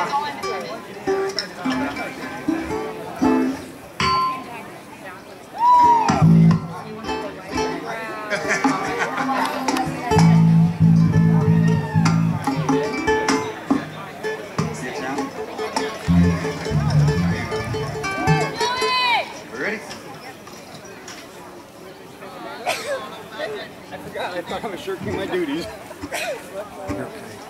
Ready? I forgot. I thought I was shirking my duties.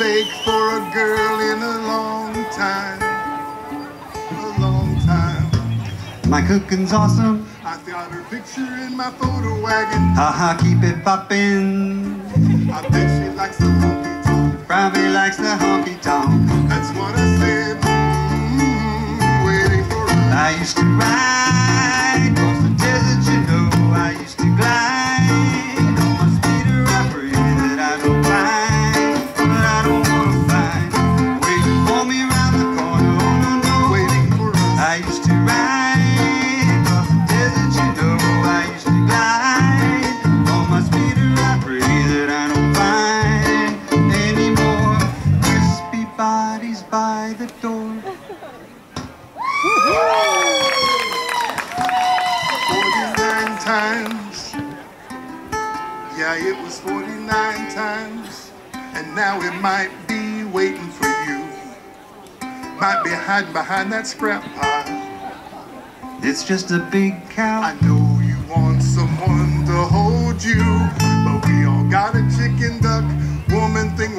mistake for a girl in a long time. A long time. My cooking's awesome. I got her picture in my photo wagon. Haha, -ha, keep it poppin'. I bet she likes the honky tonk. Probably likes the honky tonk. That's what I said. Mm -hmm, waiting for her. I used to ride. now it might be waiting for you. Might be hiding behind that scrap pile. It's just a big cow. I know you want someone to hold you, but we all got a chicken duck woman thing.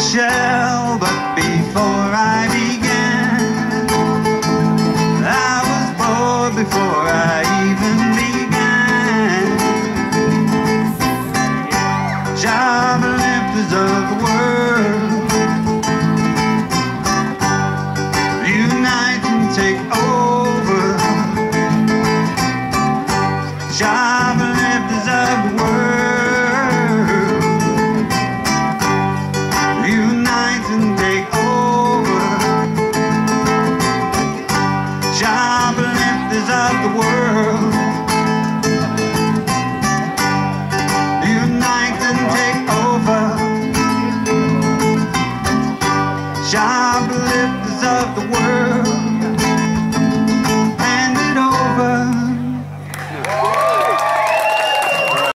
Shell. But before I world.